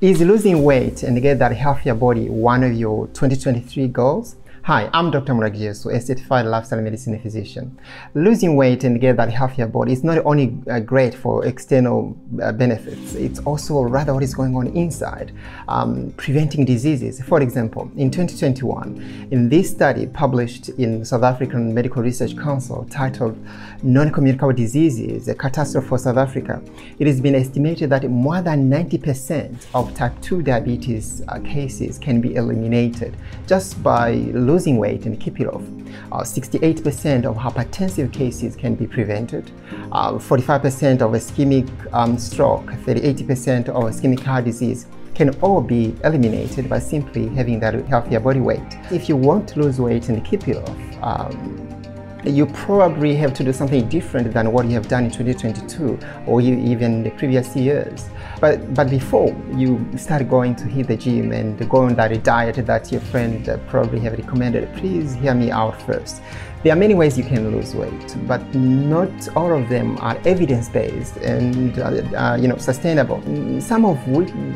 Is losing weight and get that healthier body one of your 2023 goals? Hi, I'm Dr. Muragijeyesu, a certified lifestyle medicine physician. Losing weight and get that healthier body is not only uh, great for external uh, benefits, it's also rather what is going on inside, um, preventing diseases. For example, in 2021, in this study published in South African Medical Research Council titled Non-Communicable Diseases, a Catastrophe for South Africa, it has been estimated that more than 90% of type 2 diabetes uh, cases can be eliminated just by losing weight and keep it off. 68% uh, of hypertensive cases can be prevented. 45% uh, of ischemic um, stroke, 30-80% of ischemic heart disease can all be eliminated by simply having that healthier body weight. If you want to lose weight and keep it off, um, you probably have to do something different than what you have done in 2022 or even the previous years. But, but before you start going to hit the gym and go on that diet that your friend probably have recommended, please hear me out first. There are many ways you can lose weight, but not all of them are evidence-based and uh, uh, you know sustainable. Some of,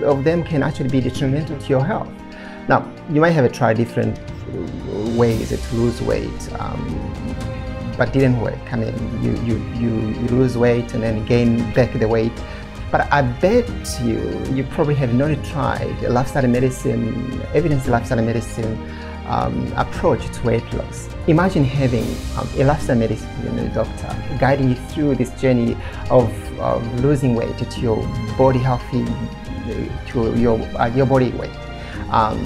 of them can actually be detrimental to your health. Now, you might have tried different ways to lose weight. Um, but didn't work. I mean, you, you, you, you lose weight and then gain back the weight. But I bet you, you probably have not tried lifestyle medicine, evidence lifestyle medicine um, approach to weight loss. Imagine having um, a lifestyle medicine doctor guiding you through this journey of, of losing weight to your body healthy, to your, uh, your body weight. Um,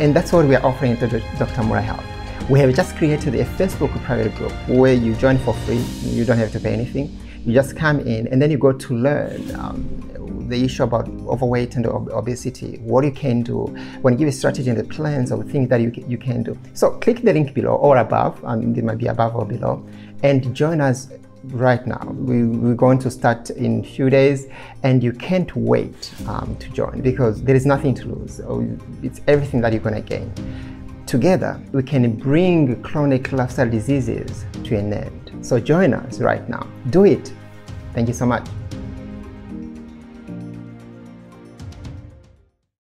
and that's what we are offering to Dr. Mura Health. We have just created a Facebook private group where you join for free. You don't have to pay anything. You just come in and then you go to learn um, the issue about overweight and obesity, what you can do, when give a strategy and the plans of things that you, you can do. So click the link below or above, and it might be above or below, and join us right now. We, we're going to start in a few days and you can't wait um, to join because there is nothing to lose. It's everything that you're going to gain. Together, we can bring chronic lifestyle diseases to an end. So join us right now. Do it. Thank you so much.